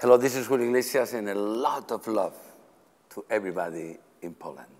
Hello, this is Julio Iglesias and a lot of love to everybody in Poland.